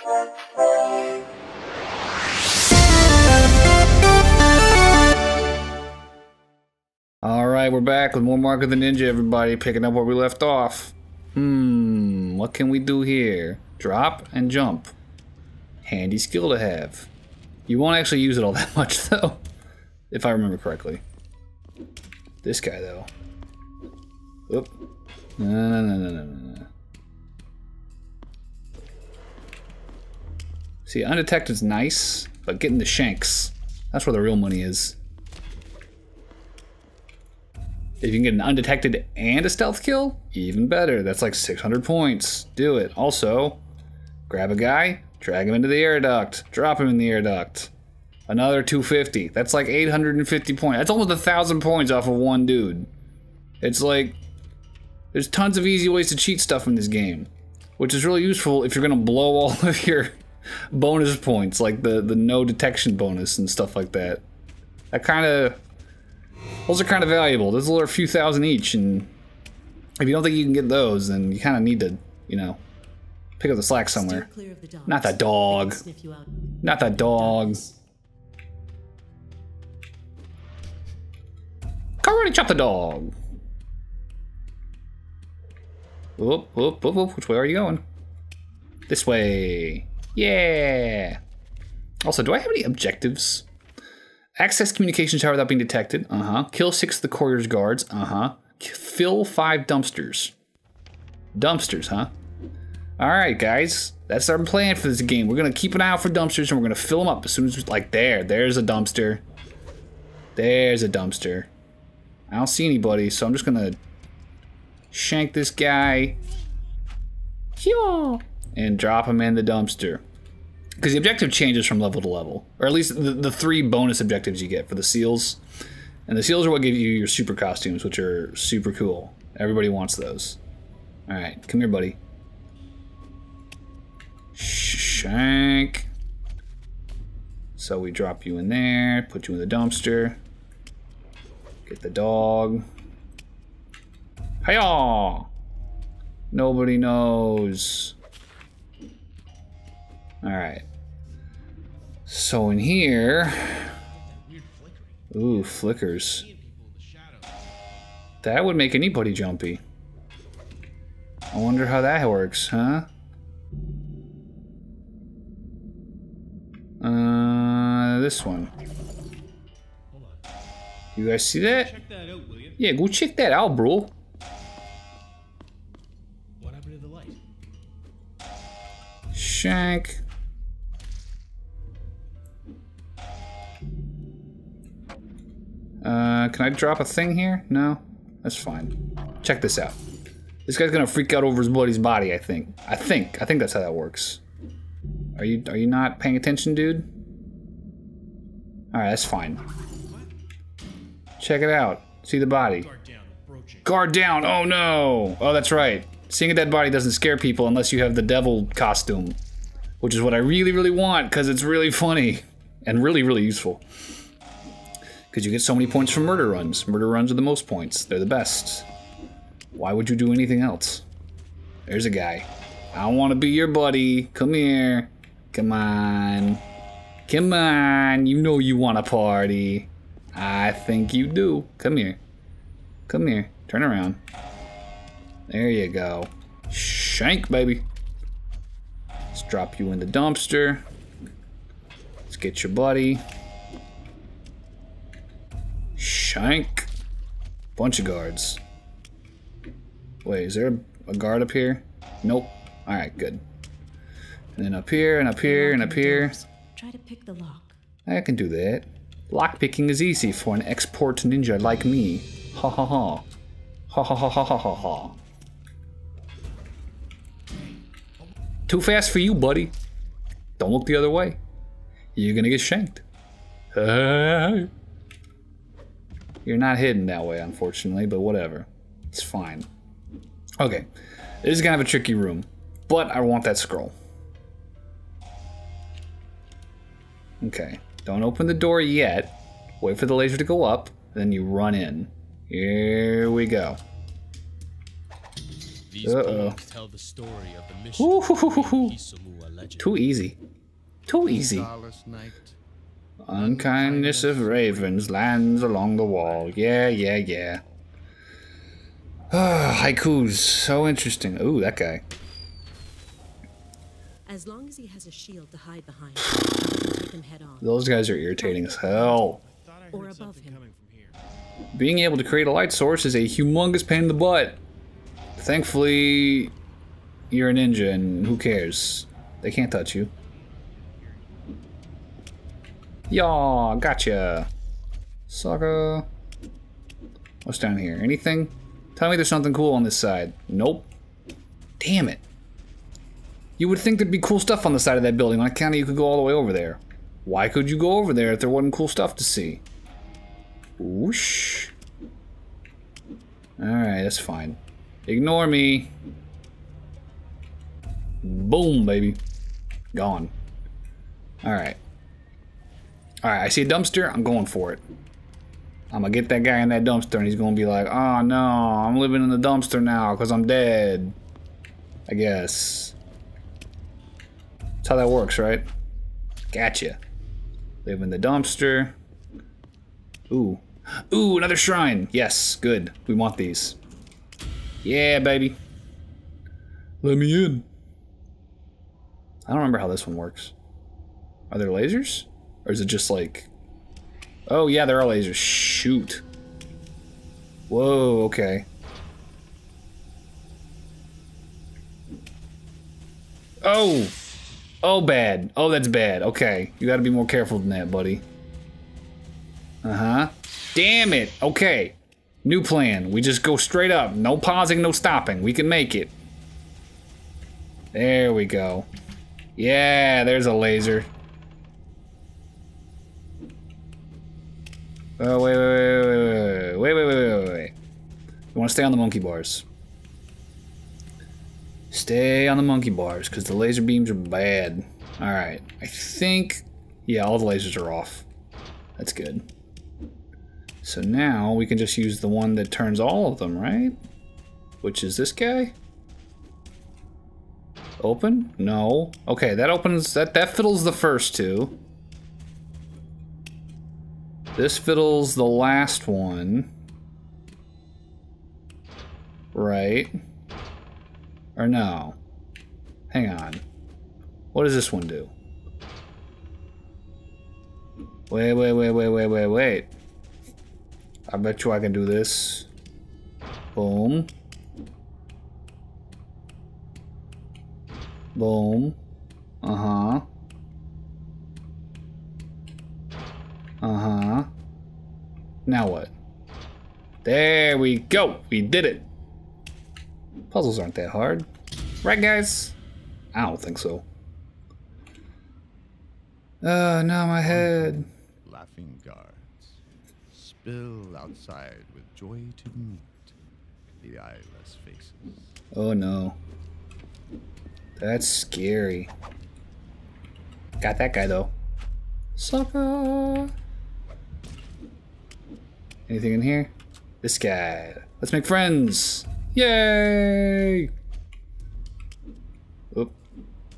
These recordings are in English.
Alright, we're back with more Mark of the Ninja, everybody, picking up where we left off. Hmm, what can we do here? Drop and jump. Handy skill to have. You won't actually use it all that much, though, if I remember correctly. This guy, though. Oop. No, no, no, no, no, See, undetected's nice, but getting the shanks, that's where the real money is. If you can get an undetected and a stealth kill, even better. That's like 600 points. Do it. Also, grab a guy, drag him into the air duct, drop him in the air duct. Another 250. That's like 850 points. That's almost a thousand points off of one dude. It's like there's tons of easy ways to cheat stuff in this game, which is really useful if you're gonna blow all of your bonus points, like the the no detection bonus and stuff like that. That kind of those are kind of valuable. Those are a few thousand each, and if you don't think you can get those, then you kind of need to, you know, pick up the slack somewhere. Not that dog. Not that dog. Karate chop the dog. Whoop, whoop, whoop, whoop. Which way are you going? This way. Yeah. Also, do I have any objectives? Access communication tower without being detected. Uh huh. Kill six of the courier's guards. Uh huh. Fill five dumpsters. Dumpsters, huh? All right, guys. That's our plan for this game. We're gonna keep an eye out for dumpsters, and we're gonna fill them up as soon as like there. There's a dumpster. There's a dumpster. I don't see anybody, so I'm just gonna shank this guy. And drop him in the dumpster. Because the objective changes from level to level. Or at least the, the three bonus objectives you get for the seals. And the seals are what give you your super costumes, which are super cool. Everybody wants those. Alright, come here, buddy. Shank. So we drop you in there, put you in the dumpster. Get the dog. Hiya! Nobody knows. Alright. So in here... Ooh, flickers. That would make anybody jumpy. I wonder how that works, huh? Uh, this one. You guys see that? yeah, go check that out, bro. What happened to the light? Shank. Uh, can I drop a thing here? No? That's fine. Check this out. This guy's gonna freak out over his buddy's body, I think. I think. I think that's how that works. Are you are you not paying attention, dude? Alright, that's fine. Check it out. See the body. Guard down. Guard down. Oh no. Oh, that's right. Seeing a dead body doesn't scare people unless you have the devil costume. Which is what I really, really want, because it's really funny. And really, really useful. Because you get so many points from murder runs. Murder runs are the most points. They're the best. Why would you do anything else? There's a guy. I want to be your buddy. Come here. Come on. Come on. You know you want to party. I think you do. Come here. Come here. Turn around. There you go. Shank, baby. Let's drop you in the dumpster. Let's get your buddy. Shank. Bunch of guards. Wait, is there a guard up here? Nope. Alright, good. And then up here, and up here, and up here. Try to pick the lock. I can do that. Lockpicking is easy for an export ninja like me. Ha ha ha. Ha ha ha ha ha ha ha. Too fast for you, buddy. Don't look the other way. You're gonna get shanked. You're not hidden that way, unfortunately, but whatever. It's fine. Okay. This is kind of a tricky room, but I want that scroll. Okay. Don't open the door yet. Wait for the laser to go up, then you run in. Here we go. These Uh-oh. tell the story of the mission Ooh, of the Hisomu. Too easy. Too easy. Unkindness of ravens lands along the wall. Yeah, yeah, yeah. Ah, haikus. So interesting. Ooh, that guy. As long as he has a shield to hide behind, take him head on. Those guys are irritating as hell. Or above him. Being able to create a light source is a humongous pain in the butt. Thankfully, you're a ninja and who cares? They can't touch you. Yaw, gotcha. Sucker. What's down here? Anything? Tell me there's something cool on this side. Nope. Damn it. You would think there'd be cool stuff on the side of that building. On account of you could go all the way over there. Why could you go over there if there wasn't cool stuff to see? Whoosh. Alright, that's fine. Ignore me. Boom, baby. Gone. Alright. Alright, I see a dumpster. I'm going for it. I'm gonna get that guy in that dumpster and he's gonna be like, oh no, I'm living in the dumpster now because I'm dead. I guess. That's how that works, right? Gotcha. Live in the dumpster. Ooh. Ooh, another shrine. Yes, good. We want these. Yeah, baby. Let me in. I don't remember how this one works. Are there lasers? Or is it just like... Oh, yeah, there are all lasers. Shoot. Whoa, okay. Oh! Oh, bad. Oh, that's bad. Okay. You gotta be more careful than that, buddy. Uh-huh. Damn it. Okay. New plan. We just go straight up. No pausing, no stopping. We can make it. There we go. Yeah, there's a laser. Oh, wait, wait, wait, wait, wait, wait, wait, wait, wait, wait. Want to stay on the monkey bars. Stay on the monkey bars, because the laser beams are bad. Alright, I think... Yeah, all the lasers are off. That's good. So now we can just use the one that turns all of them, right? Which is this guy? Open? No. Okay, that opens that that fiddles the first two. This fiddles the last one. Right. Or no. Hang on. What does this one do? Wait, wait, wait, wait, wait, wait, wait. I bet you I can do this. Boom. Boom. Uh-huh. Now what? There we go. We did it. Puzzles aren't that hard. Right, guys? I don't think so. Uh, now my head. Laughing guards. Spill outside with joy to meet the eyeless faces. Oh no. That's scary. Got that guy though. Sucker. Anything in here? This guy. Let's make friends. Yay! Oop.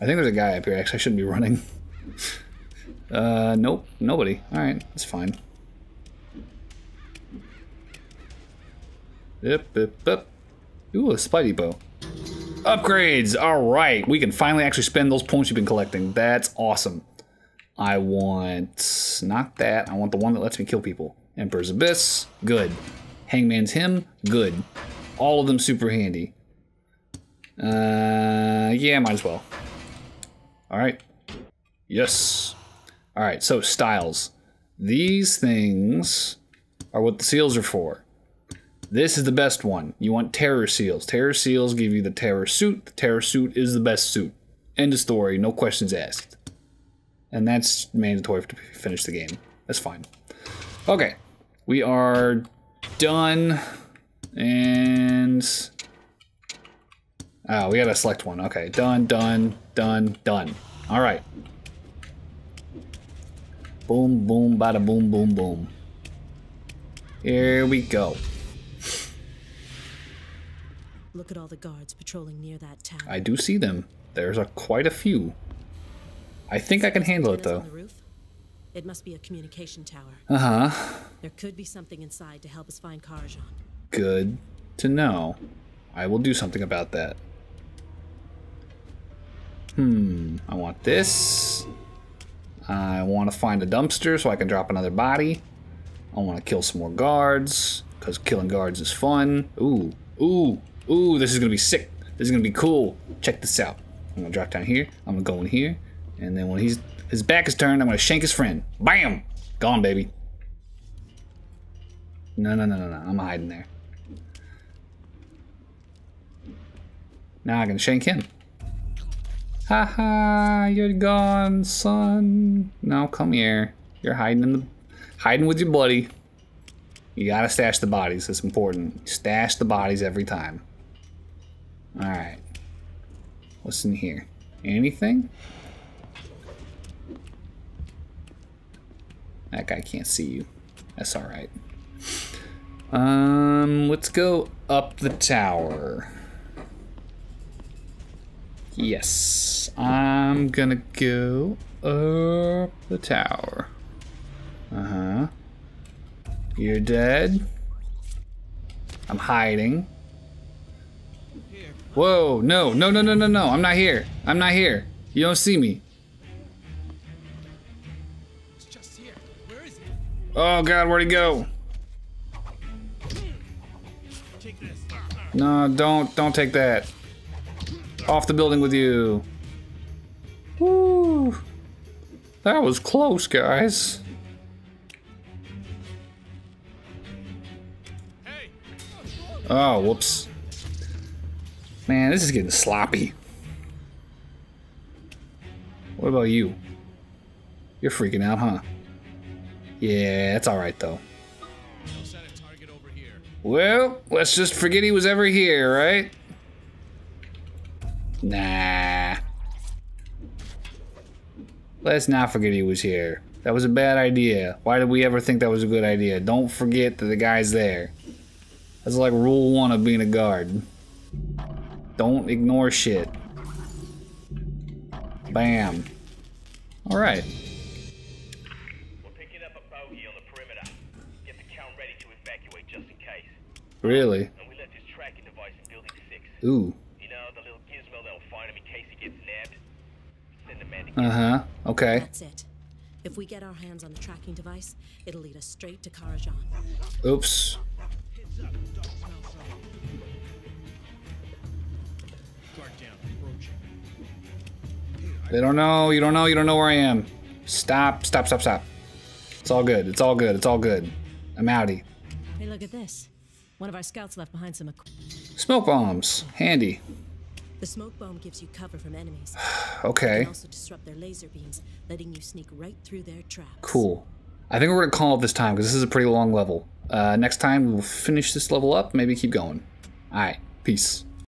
I think there's a guy up here. Actually, I shouldn't be running. uh, nope. Nobody. Alright, that's fine. Yep, yep, yep. Ooh, a Spidey bow. Upgrades! Alright, we can finally actually spend those points you've been collecting. That's awesome. I want... not that. I want the one that lets me kill people. Emperor's Abyss. Good. Hangman's Hymn. Good. All of them super handy. Uh, yeah, might as well. Alright. Yes. Alright, so styles. These things are what the seals are for. This is the best one. You want terror seals. Terror seals give you the terror suit. The terror suit is the best suit. End of story. No questions asked. And that's mandatory to finish the game. That's fine. Okay. We are done. And... Oh, we gotta select one. Okay. Done, done, done, done. Alright. Boom, boom, bada boom, boom, boom. Here we go. Look at all the guards patrolling near that tower. I do see them. There's a quite a few. I think I can handle it though. On the roof? It must be a communication tower. Uh huh. There could be something inside to help us find Karajan. Good to know. I will do something about that. Hmm. I want this. I want to find a dumpster so I can drop another body. I want to kill some more guards because killing guards is fun. Ooh, ooh, ooh! This is gonna be sick. This is gonna be cool. Check this out. I'm gonna drop down here. I'm gonna go in here, and then when he's his back is turned, I'm gonna shank his friend. Bam! Gone, baby. No, no, no, no, no. I'm hiding there. Now I can shank him. Ha ha! You're gone, son. Now come here. You're hiding in the, hiding with your buddy. You gotta stash the bodies. It's important. Stash the bodies every time. All right. What's in here? Anything? That guy can't see you. That's all right. Um, let's go up the tower. Yes, I'm gonna go up the tower. Uh huh. You're dead. I'm hiding. Whoa, no, no, no, no, no, no. I'm not here. I'm not here. You don't see me. Oh, God, where'd he go? No, don't, don't take that. Off the building with you. Woo. That was close, guys. Oh, whoops. Man, this is getting sloppy. What about you? You're freaking out, huh? Yeah, it's alright though. I'll set a target over here. Well, let's just forget he was ever here, right? Nah. Let's not forget he was here. That was a bad idea. Why did we ever think that was a good idea? Don't forget that the guy's there. That's like rule one of being a guard. Don't ignore shit. Bam. Alright. Six. Ooh. You know, the little gizmo that'll find him in case he gets nabbed? Send a man to Uh huh. Okay. That's it. If we get our hands on the tracking device, it'll lead us straight to Karajan. Oops. Guard down. Approaching. They don't know. You don't know. You don't know where I am. Stop. Stop. Stop. Stop. It's all good. It's all good. It's all good. I'm outie. Hey, look at this. One of our scouts left behind some. Smoke bombs. Handy. The smoke bomb gives you cover from enemies. Okay. And also disrupt their laser beams, letting you sneak right through their traps. Cool. I think we're gonna call it this time because this is a pretty long level. Uh, next time we'll finish this level up. Maybe keep going. All right. Peace.